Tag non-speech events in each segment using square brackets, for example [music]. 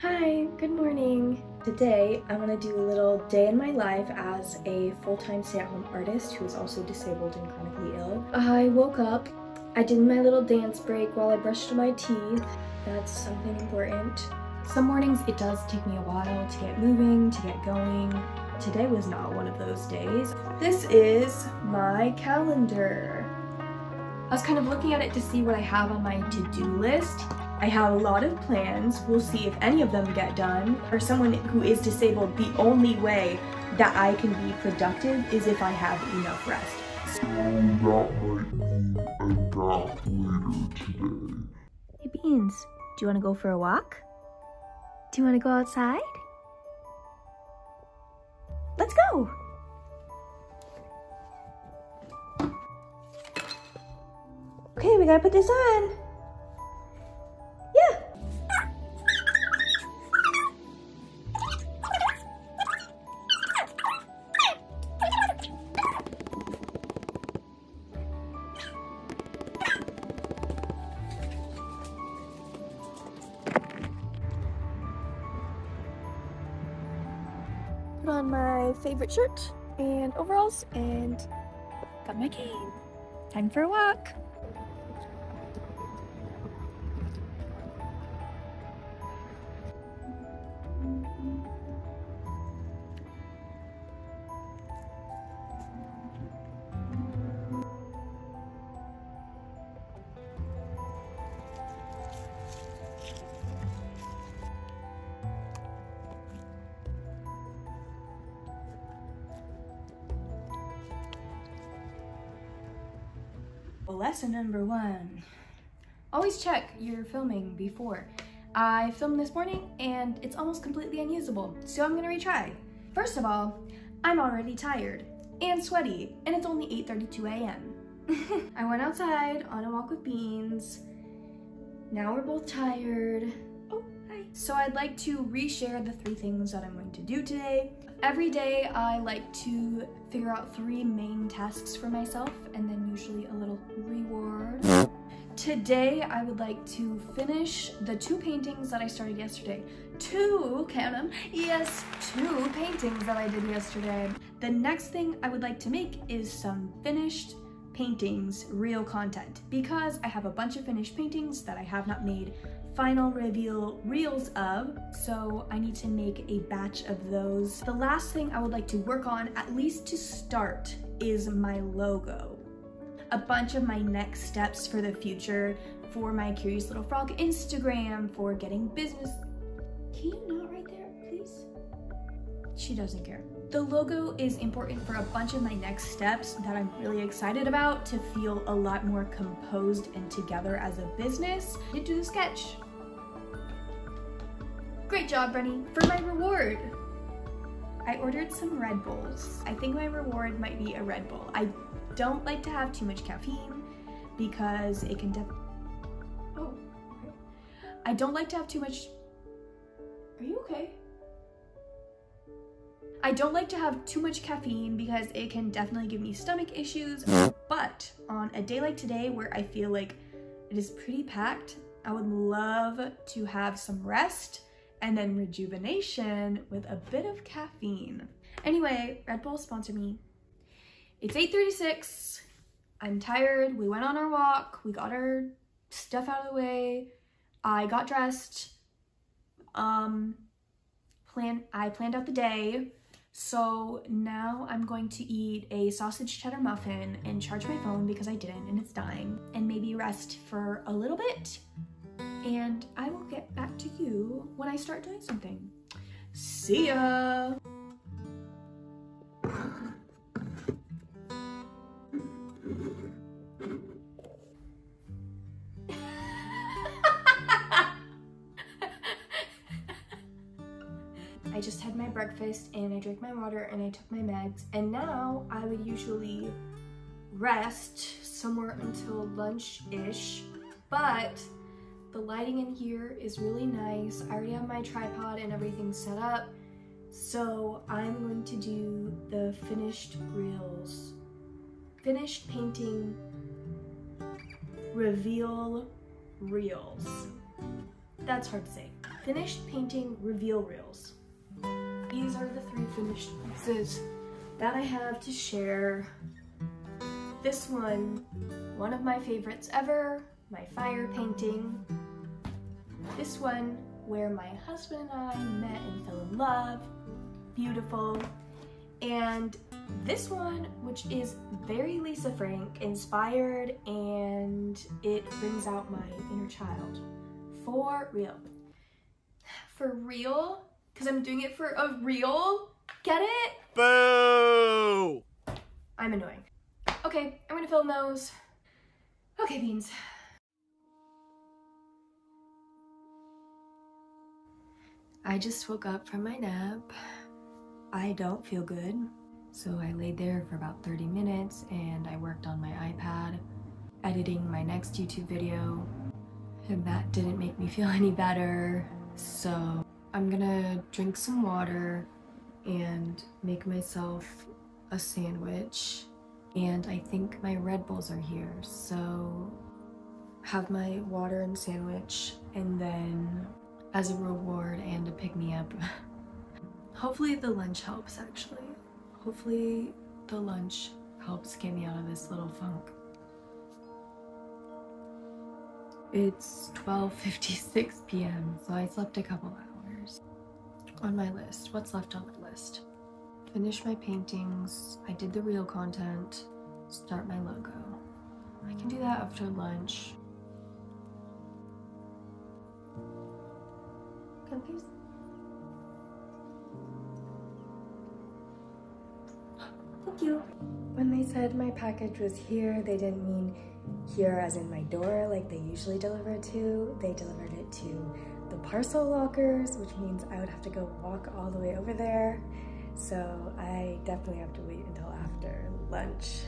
Hi, good morning. Today I'm gonna do a little day in my life as a full-time stay-at-home artist who is also disabled and chronically ill. I woke up, I did my little dance break while I brushed my teeth. That's something important. Some mornings it does take me a while to get moving, to get going. Today was not one of those days. This is my calendar. I was kind of looking at it to see what I have on my to-do list. I have a lot of plans. We'll see if any of them get done. For someone who is disabled, the only way that I can be productive is if I have enough rest. So that might mean a nap later today. Hey Beans, do you want to go for a walk? Do you want to go outside? Let's go! Okay, we gotta put this on. Favorite shirt and overalls and got my cane. Time for a walk. Lesson number one. Always check your filming before. I filmed this morning and it's almost completely unusable, so I'm gonna retry. First of all, I'm already tired and sweaty and it's only 8.32 a.m. [laughs] I went outside on a walk with Beans. Now we're both tired. Oh, hi. So I'd like to reshare the three things that I'm going to do today. Every day I like to figure out three main tasks for myself and then usually a little reward. Today I would like to finish the two paintings that I started yesterday. Two, count them, yes, two paintings that I did yesterday. The next thing I would like to make is some finished paintings, reel content, because I have a bunch of finished paintings that I have not made final reveal reels of, so I need to make a batch of those. The last thing I would like to work on, at least to start, is my logo. A bunch of my next steps for the future, for my Curious Little Frog Instagram, for getting business. Can you not right there, please? She doesn't care. The logo is important for a bunch of my next steps that I'm really excited about to feel a lot more composed and together as a business. I did do the sketch. Great job, Brenny. For my reward, I ordered some Red Bulls. I think my reward might be a Red Bull. I don't like to have too much caffeine because it can def- Oh, okay. I don't like to have too much- Are you okay? I don't like to have too much caffeine because it can definitely give me stomach issues, [laughs] but on a day like today where I feel like it is pretty packed, I would love to have some rest and then rejuvenation with a bit of caffeine. Anyway, Red Bull sponsor me. It's 8.36, I'm tired, we went on our walk, we got our stuff out of the way, I got dressed, um, plan I planned out the day, so now I'm going to eat a sausage cheddar muffin and charge my phone because I didn't and it's dying. And maybe rest for a little bit. And when I start doing something. See ya! I just had my breakfast and I drank my water and I took my meds and now I would usually rest somewhere until lunch-ish but the lighting in here is really nice. I already have my tripod and everything set up so I'm going to do the finished reels finished painting reveal reels that's hard to say. Finished painting reveal reels. These are the three finished pieces that I have to share. This one, one of my favorites ever, my fire painting. This one, where my husband and I met and fell in love, beautiful. And this one, which is very Lisa Frank inspired and it brings out my inner child. For real. For real? Because I'm doing it for a reel? Get it? Boo! I'm annoying. Okay, I'm gonna film those. Okay, beans. I just woke up from my nap. I don't feel good. So I laid there for about 30 minutes and I worked on my iPad, editing my next YouTube video. And that didn't make me [laughs] feel any better. So I'm gonna drink some water and make myself a sandwich. And I think my Red Bulls are here. So have my water and sandwich and then as a reward and a pick-me-up. [laughs] Hopefully the lunch helps actually. Hopefully the lunch helps get me out of this little funk. It's 12.56 p.m. so I slept a couple hours. On my list, what's left on my list? Finish my paintings, I did the reel content, start my logo. I can do that after lunch. Thank you. When they said my package was here, they didn't mean here as in my door like they usually deliver it to. They delivered it to the parcel lockers, which means I would have to go walk all the way over there. So I definitely have to wait until after lunch.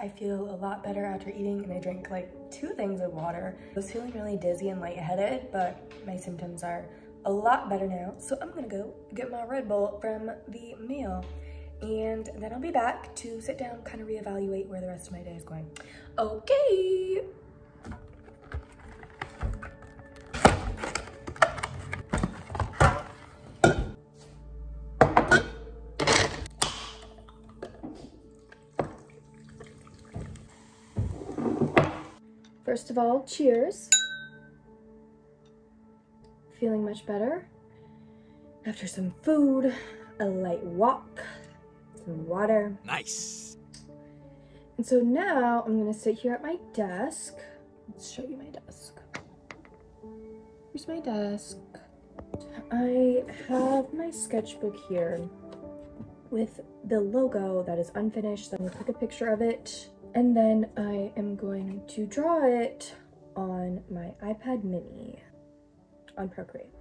I feel a lot better after eating and I drank like two things of water. I was feeling really dizzy and lightheaded, but my symptoms are a lot better now. So I'm gonna go get my Red Bull from the meal and then I'll be back to sit down, kind of reevaluate where the rest of my day is going. Okay. First of all, cheers. Feeling much better. After some food, a light walk, some water. Nice. And so now I'm gonna sit here at my desk. Let's show you my desk. Here's my desk. I have my sketchbook here with the logo that is unfinished. So I'm gonna take a picture of it and then I am going to draw it on my iPad mini on Procreate.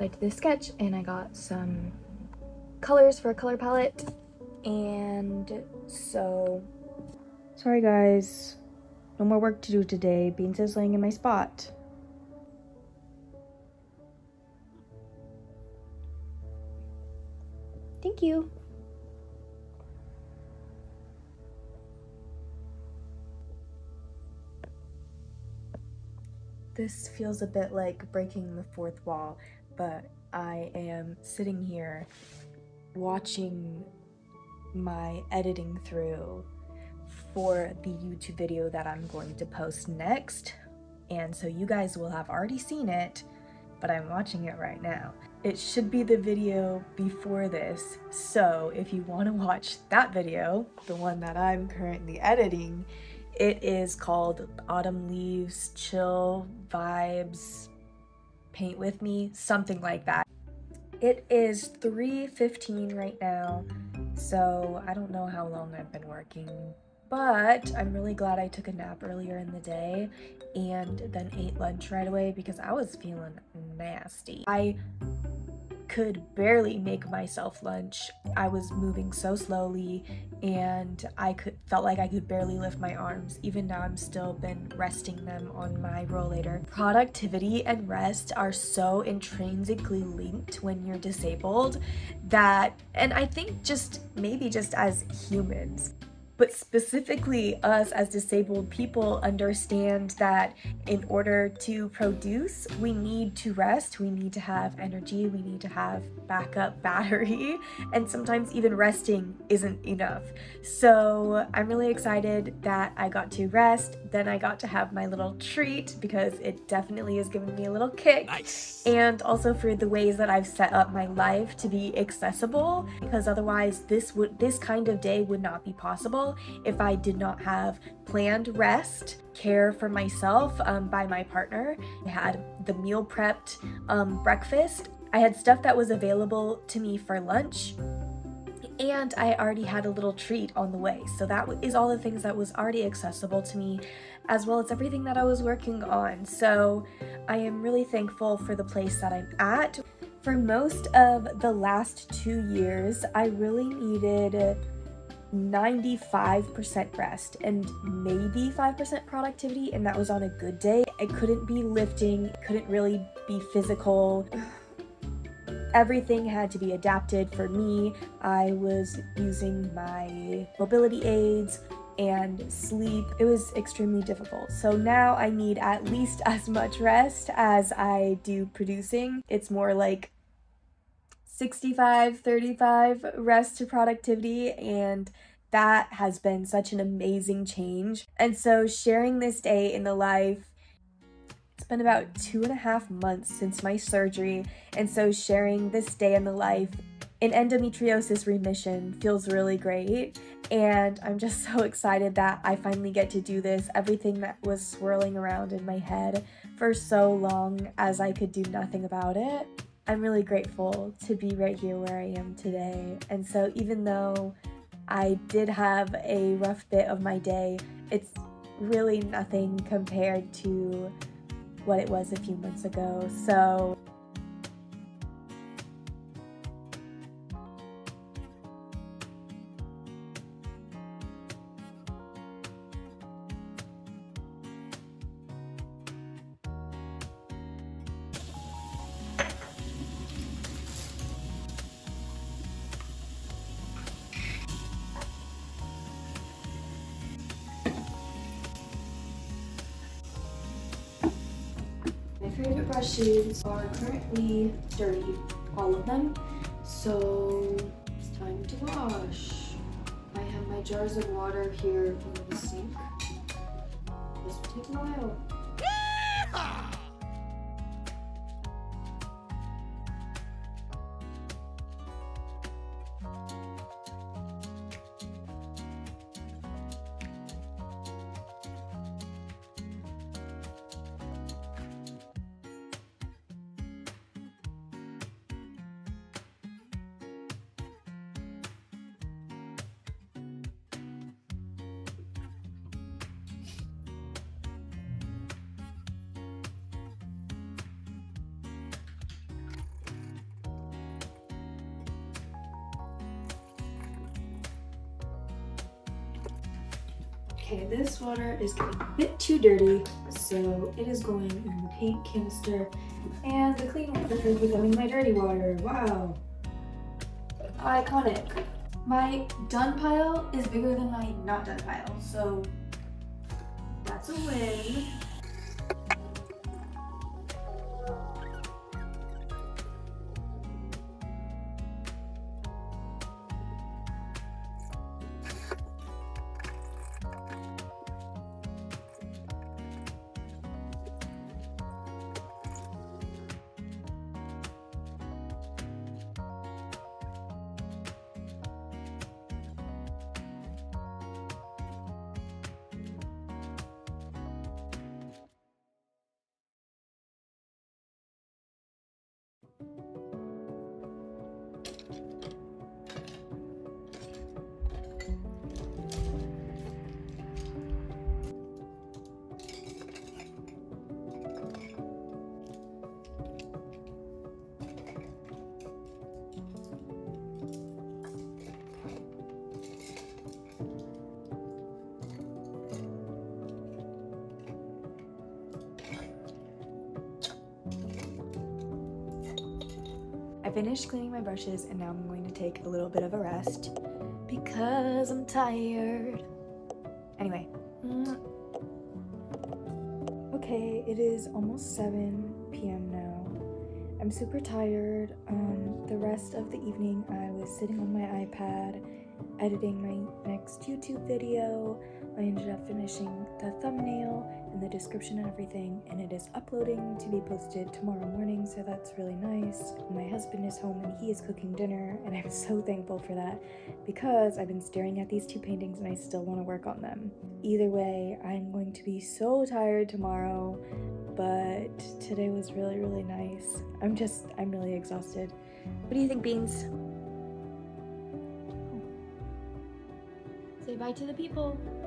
Did this sketch and I got some colors for a color palette and so sorry guys. No more work to do today. Beans is laying in my spot. Thank you. This feels a bit like breaking the fourth wall but I am sitting here watching my editing through for the YouTube video that I'm going to post next. And so you guys will have already seen it, but I'm watching it right now. it should be the video before this. So if you want to watch that video, the one that I'm currently editing, it is called Autumn Leaves Chill Vibes Paint With Me, something like that. It is 3.15 right now, so I don't know how long I've been working, but I'm really glad I took a nap earlier in the day and then ate lunch right away because I was feeling nasty. I could barely make myself lunch. I was moving so slowly and I could felt like I could barely lift my arms. Even now I'm still been resting them on my rollator. Productivity and rest are so intrinsically linked when you're disabled that and I think just maybe just as humans but specifically us as disabled people understand that in order to produce, we need to rest, we need to have energy, we need to have backup [laughs] battery, and sometimes even resting isn't enough. So I'm really excited that I got to rest, then I got to have my little treat because it definitely has given me a little kick. Nice. And also for the ways that I've set up my life to be accessible because otherwise this would this kind of day would not be possible if I did not have planned rest, care for myself um, by my partner. I had the meal prepped um, breakfast. I had stuff that was available to me for lunch and I already had a little treat on the way. So that is all the things that was already accessible to me, as well as everything that I was working on. So I am really thankful for the place that I'm at. For most of the last two years, I really needed 95% rest and maybe 5% productivity, and that was on a good day. I couldn't be lifting, couldn't really be physical. [sighs] Everything had to be adapted for me. I was using my mobility aids and sleep. It was extremely difficult. So now I need at least [laughs] as much rest as I do producing. It's more like 65 35 rest to productivity and that has been such an amazing change and so sharing this day in the life it's been about two and a half months since my surgery and so sharing this day in the life in endometriosis remission feels really great and I'm just [laughs] so excited that I finally get to do this. Everything that was swirling around in my head for so long as I could do nothing about it. I'm really grateful to be right here where I am today. And so, even though I did have a rough bit of my day, it's really nothing compared to what it was a few months ago. So, brushes are currently dirty, all of them. So it's time to wash. I have my jars of water here in the sink. This will take a while. Okay, this water is getting a bit too dirty, so it is going in the paint canister, and the clean water is becoming my dirty water. Wow. Iconic. My done pile is bigger than my not done pile, so that's a win. Finished cleaning my brushes and now I'm going to take a little bit of a rest because I'm tired. Anyway. mm. Okay, it is almost 7 p.m. now. I'm super tired. Um, the rest of the evening, I was sitting on my iPad editing my next YouTube video. I ended up finishing the thumbnail and the description and everything, and it is uploading to be posted tomorrow morning, so that's really nice. My husband is home and he is cooking dinner, and I'm [laughs] so thankful for that because I've been staring at these two paintings and I still want to work on them. Either way, I'm going to be so tired tomorrow, but today was really, really nice. I'm just, I'm really exhausted. What do you think, Beans? Say bye to the people.